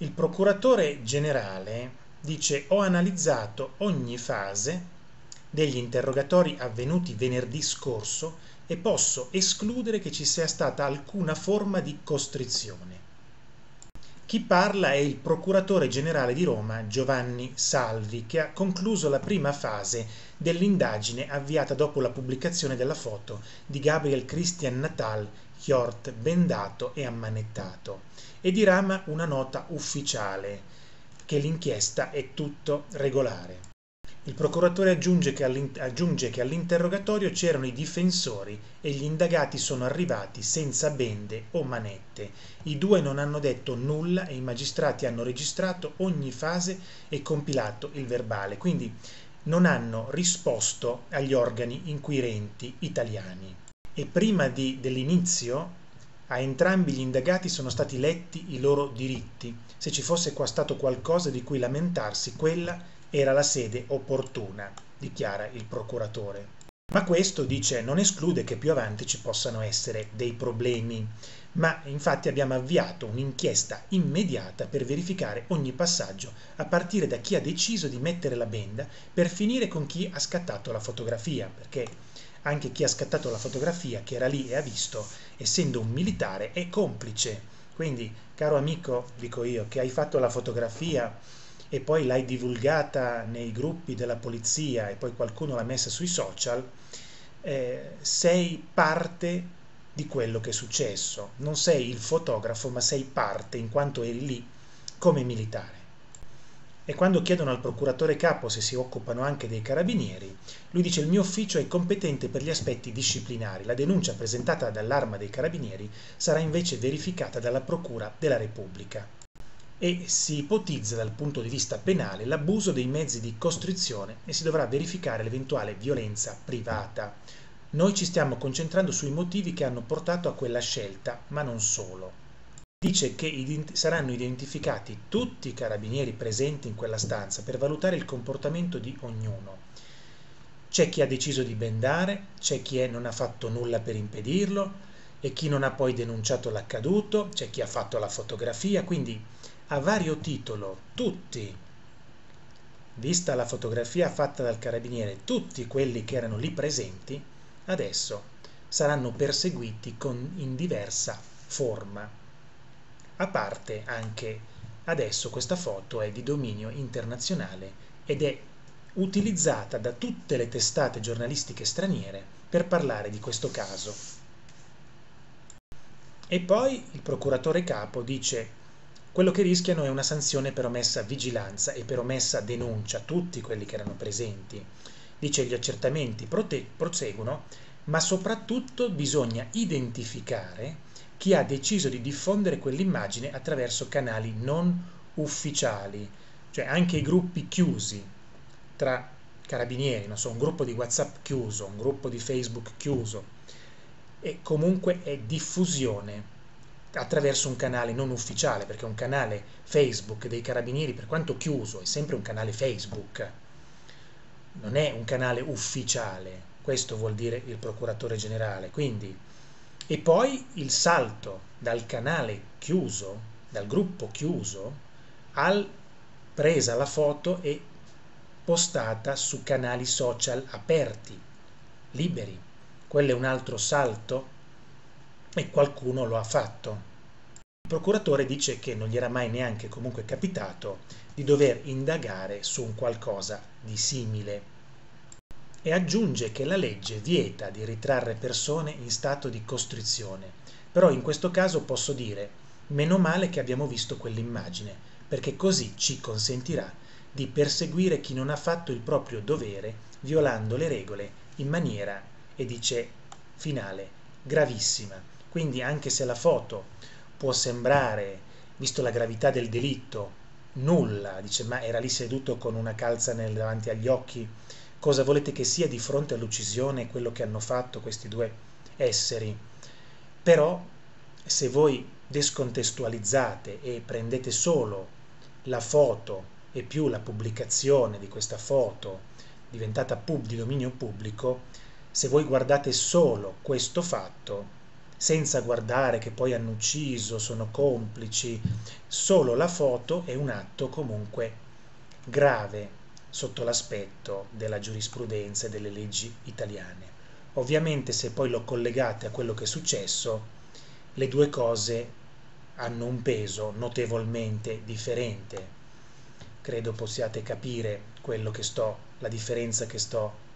Il procuratore generale dice ho analizzato ogni fase degli interrogatori avvenuti venerdì scorso e posso escludere che ci sia stata alcuna forma di costrizione. Chi parla è il procuratore generale di Roma Giovanni Salvi, che ha concluso la prima fase dell'indagine avviata dopo la pubblicazione della foto di Gabriel Christian Natal, Hjort bendato e ammanettato, e dirama una nota ufficiale che l'inchiesta è tutto regolare. Il procuratore aggiunge che, all'interrogatorio c'erano i difensori e gli indagati sono arrivati senza bende o manette. I due non hanno detto nulla e i magistrati hanno registrato ogni fase e compilato il verbale, quindi non hanno risposto agli organi inquirenti italiani. E prima di, dell'inizio a entrambi gli indagati sono stati letti i loro diritti. Se ci fosse qua stato qualcosa di cui lamentarsi, quella era la sede opportuna, dichiara il procuratore. Ma questo, dice, non esclude che più avanti ci possano essere dei problemi, ma infatti abbiamo avviato un'inchiesta immediata per verificare ogni passaggio, a partire da chi ha deciso di mettere la benda per finire con chi ha scattato la fotografia, perché anche chi ha scattato la fotografia, che era lì e ha visto, essendo un militare, è complice. Quindi, caro amico, dico io, che hai fatto la fotografia e poi l'hai divulgata nei gruppi della polizia e poi qualcuno l'ha messa sui social, eh, sei parte di quello che è successo. Non sei il fotografo, ma sei parte in quanto eri lì come militare. E quando chiedono al procuratore capo se si occupano anche dei carabinieri, lui dice il mio ufficio è competente per gli aspetti disciplinari. La denuncia presentata dall'arma dei carabinieri sarà invece verificata dalla Procura della Repubblica e si ipotizza dal punto di vista penale l'abuso dei mezzi di costrizione e si dovrà verificare l'eventuale violenza privata. Noi ci stiamo concentrando sui motivi che hanno portato a quella scelta, ma non solo. Dice che ident- saranno identificati tutti i carabinieri presenti in quella stanza per valutare il comportamento di ognuno. C'è chi ha deciso di bendare, c'è chi è, non ha fatto nulla per impedirlo e chi non ha poi denunciato l'accaduto, c'è chi ha fatto la fotografia, quindi a vario titolo tutti, vista la fotografia fatta dal carabiniere, tutti quelli che erano lì presenti, adesso saranno perseguiti con, in diversa forma. A parte anche adesso questa foto è di dominio internazionale ed è utilizzata da tutte le testate giornalistiche straniere per parlare di questo caso. E poi il procuratore capo dice quello che rischiano è una sanzione per omessa vigilanza e per omessa denuncia, tutti quelli che erano presenti. Dice gli accertamenti prote- proseguono, ma soprattutto bisogna identificare chi ha deciso di diffondere quell'immagine attraverso canali non ufficiali, cioè anche i gruppi chiusi tra carabinieri, non so, un gruppo di WhatsApp chiuso, un gruppo di Facebook chiuso, e comunque è diffusione attraverso un canale non ufficiale, perché un canale Facebook dei carabinieri, per quanto chiuso, è sempre un canale Facebook, non è un canale ufficiale, questo vuol dire il procuratore generale. Quindi, e poi il salto dal canale chiuso, dal gruppo chiuso, al presa la foto e postata su canali social aperti, liberi. Quello è un altro salto e qualcuno lo ha fatto. Il procuratore dice che non gli era mai neanche comunque capitato di dover indagare su un qualcosa di simile e aggiunge che la legge vieta di ritrarre persone in stato di costrizione. Però in questo caso posso dire, meno male che abbiamo visto quell'immagine, perché così ci consentirà di perseguire chi non ha fatto il proprio dovere violando le regole in maniera, e dice finale, gravissima. Quindi anche se la foto può sembrare, visto la gravità del delitto, nulla, dice ma era lì seduto con una calza nel, davanti agli occhi, cosa volete che sia di fronte all'uccisione quello che hanno fatto questi due esseri? Però se voi descontestualizzate e prendete solo la foto e più la pubblicazione di questa foto diventata pub di dominio pubblico, se voi guardate solo questo fatto, senza guardare che poi hanno ucciso, sono complici, solo la foto è un atto comunque grave sotto l'aspetto della giurisprudenza e delle leggi italiane. Ovviamente se poi lo collegate a quello che è successo, le due cose hanno un peso notevolmente differente. Credo possiate capire quello che sto, la differenza che sto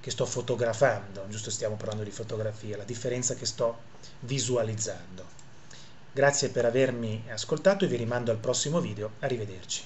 che sto fotografando, giusto stiamo parlando di fotografia, la differenza che sto visualizzando. Grazie per avermi ascoltato e vi rimando al prossimo video, arrivederci.